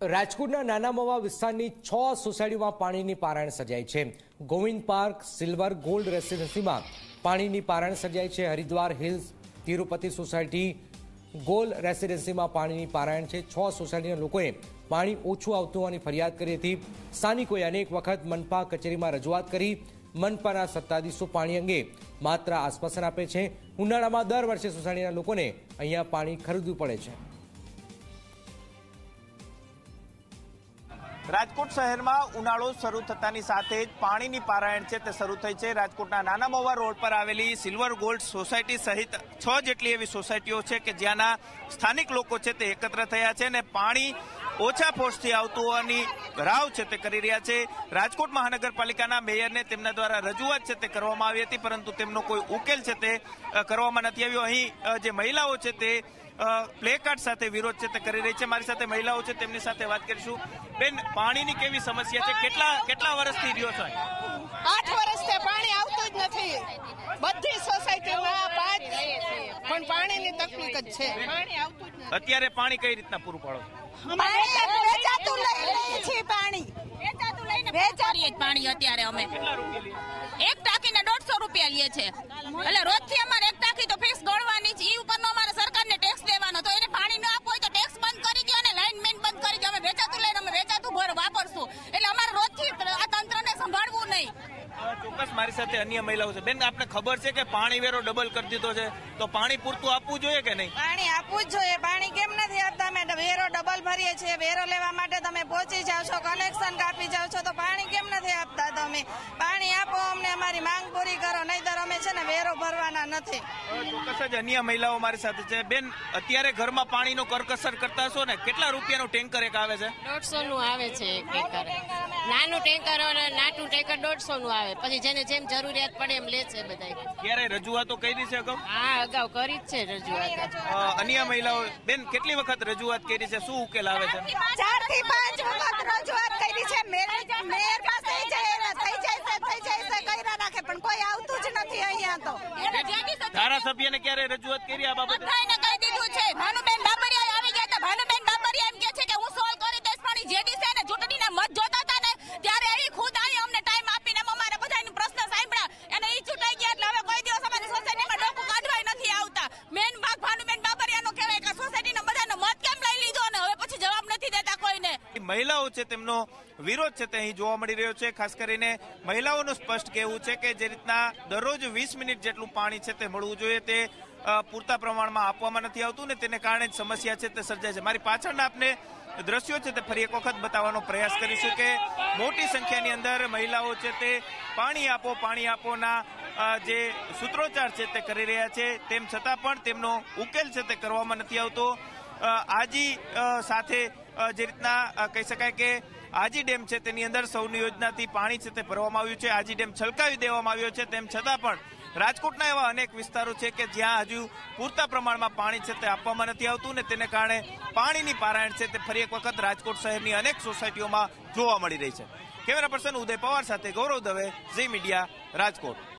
રાજકોટના નાના મવા વિસ્તારની છ સોસાયટીમાં પાણીની પારાયણ સર્જાઈ છે. ગોવિંદ પાર્ક, સિલ્વર ગોલ્ડ રેસિડેન્સીમાં પાણીની પારાયણ સર્જાઈ છે. Haridwar hills, Tirupati society gold રેસિડેન્સીમાં પાણીની પારાયણ છે. છ સોસાયટીના લોકોએ પાણી ઓછું આવતું હોવાની ફરિયાદ કરી હતી. સ્થાનિકોએ અનેક વખત મનપા કચેરીમાં રજૂઆત કરી. મનપાના સત્તાધીશો પાણી અંગે માત્ર આશ્વાસન આપે છે. ઉનાળામાં દર વર્ષે સોસાયટીના લોકોને અહીંયા પાણી ખરીદવું પડે છે. રાજકોટ શહેરમાં ઉનાળો શરૂ થતાની સાથે જ પાણીની પારાયણ છે તે શરૂ થઈ છે. રાજકોટના નાના મોવા રોડ પર આવેલી સિલ્વર ગોલ્ડ સોસાયટી સહિત છ જેટલી એવી સોસાયટીઓ છે કે જ્યાંના સ્થાનિક લોકો છે તે એકત્ર થયા છે અને પાણી ઓછા ફોર્સથી આવતું હોવાની રાવ છે તે કરી રહ્યા છે. રાજકોટ મહાનગરપાલિકાના મેયરને તેમના દ્વારા રજૂઆત છે તે કરવામાં આવી હતી, પરંતુ તેમનો કોઈ ઉકેલ છે તે કરવામાં નથી આવ્યો. અહીં જે મહિલાઓ છે તે પ્લે કાર્ડ સાથે વિરોધ છે તે કરી રહી છે. મારી સાથે મહિલાઓ છે તેમની સાથે વાત કરીશું. બેન પાણીની કેવી સમસ્યા છે? કેટલા કેટલા વર્ષથી રહ્યો છો? આઠ વર્ષથી પાણી આવતું જ નથી. બધી સોસાયટીમાં પાંચ પણ પાણીની તકલીફ જ છે. પાણી આવતું જ નથી અત્યારે પાણી કઈ રીતના પૂરું પાડો પાણી વેચાતું લઈ લઈએ છીએ પાણી. વેચાતું લઈને જ પાણી અત્યારે અમે. કેટલા રૂપિયા એક ટાંકીને દોઢસો રૂપિયા લઈએ છે. એટલે રોજથી અમારે એક ટાંકી તો ફિક્સ ગણવાની છે ઈ ઉપરનો અમારે સરકારને ટેક્સ દેવાનો તો એને પાણી ન આપવું હોય તો ટેક્સ બંધ કરી દો અને લાઈન મેન બંધ કરી દો અમે વેચાતું લઈને અમે વેચાતું ભર વાપરશું એટલે અમારે રોજથી આ તંત્રને સંભાળવું નહીં અ, ચોક્કસ મારી સાથે અન્ય મહિલાઓ છે. બેન આપને ખબર છે કે પાણી વેરો ડબલ કરી દીધો છે? તો પાણી પૂરતું આપવું જોઈએ કે નહીં? પાણી આપવું જ જોઈએ. પાણી કેમ નથી આપતા? અમે વેરો ડબલ ભરીએ છીએ. વેરો લેવા માટે તમે પહોંચી જાવ છો કનેક્શન કાપી જાવ છો તો પાણી કેમ નથી આપતા તમે? પાણી આપો અમને અમારી માંગ પૂરી કરો. નહીતર અમે છે ને વેરો ભરવાના નથી. ચોક્કસ જ અન્ય મહિલાઓ મારી સાથે છે. બેન અત્યારે ઘરમાં પાણીનો કરકસર કરતા છો ને? કેટલા રૂપિયાનું ટેન્કર એક આવે છે? દોઢસો નું આવે છે એક ટેન્કર. નાનું ટેન્કર અને નાનું ટેન્કર દોઢસો નું આવે. પછી જેને જેમ જરૂરિયાત પડે એમ લે છે બધા ક્યારે રજૂઆતો કરી છે અગાઉ? હા અગાઉ કરી જ છે રજૂઆત. અન્ય મહિલાઓ બેન કેટલી વખત રજૂઆત કરી છે? શું ઉકેલ આવે છે? ચારથી પાંચ વખત રજૂઆત કરી છે. મેયર મેયર પાસે થઈ જાય થઈ જાય છે થઈ જાય છે કર્યા રાખે પણ કોઈ આવતું જ નથી અહીંયા તો. ધારાસભ્યને ક્યારે રજૂઆત કરી આ બાબતે બધાને કહી દીધું છે ભાનુબેન બાબરિયા આવી ગયા હતા ભાનુબેન બાબરિયા એમ કે છે કે હું સોલ્વ કરી દઈશ પણ ઈ જેડી છે ને ચૂંટણીના મત જોતા હતા ને ત્યારે એ ખુદ આવી અમને ટાઈમ આપીને અમારા બધાની પ્રશ્ન સાંભળ્યા અને ઈ ચૂંટાઈ ગયા એટલે હવે કોઈ દિવસ અમારી સોસાયટીમાં ડોકું કાઢવાય નથી આવતા મેન ભાગ ભાનુબેન બાબરિયાનો કહેવાય કે આ સોસાયટીના બધાનો મત કેમ લઈ લીધો ને હવે પછી જવાબ નથી દેતા કોઈને મહિલાઓ છે તેમનો વિરોધ છે તે અહીં જોવા મળી રહ્યો છે. ખાસ કરીને મહિલાઓનું સ્પષ્ટ કહેવું છે કે જે રીતના દરરોજ વીસ મિનિટ જેટલું પાણી છે તે મળવું જોઈએ તે પૂરતા પ્રમાણમાં આપવામાં નથી આવતું ને તેને કારણે જ સમસ્યા છે તે સર્જાય છે. મારી પાછળના આપને દ્રશ્યો છે તે ફરી એક વખત બતાવવાનો પ્રયાસ કરીશું કે મોટી સંખ્યાની અંદર મહિલાઓ છે તે પાણી આપો, પાણી આપોના જે સૂત્રોચ્ચાર છે તે કરી રહ્યા છે. તેમ છતાં પણ તેમનો ઉકેલ છે તે કરવામાં નથી આવતો. આજી સાથે જે રીતના કહી શકાય કે આજી ડેમ છે, તેની અંદર સૌની યોજનાથી પાણી છે તે ભરવામાં આવ્યું છે, આજી ડેમ છલકાવી દેવામાં આવ્યો છે, તેમ છતાં પણ રાજકોટના એવા અનેક વિસ્તારો છે કે જ્યાં હજુ પૂરતા પ્રમાણમાં પાણી છે તે આપવામાં નથી આવતું ને તેને કારણે પાણીની પારાયણ છે તે ફરી એક વખત રાજકોટ શહેરની અનેક સોસાયટીઓમાં જોવા મળી રહી છે. કેમેરા પર્સન ઉદય પવાર સાથે ગૌરવ દવે, ઝી મીડિયા, રાજકોટ.